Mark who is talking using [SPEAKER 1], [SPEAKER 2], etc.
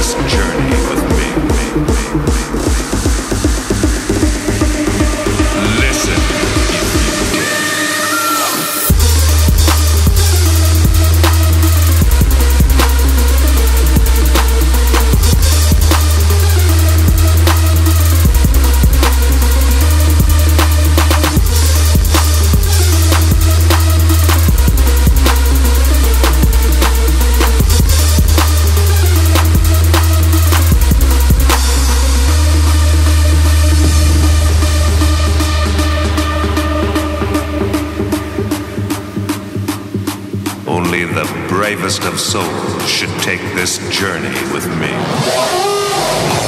[SPEAKER 1] this Only the bravest of souls should take this journey with me.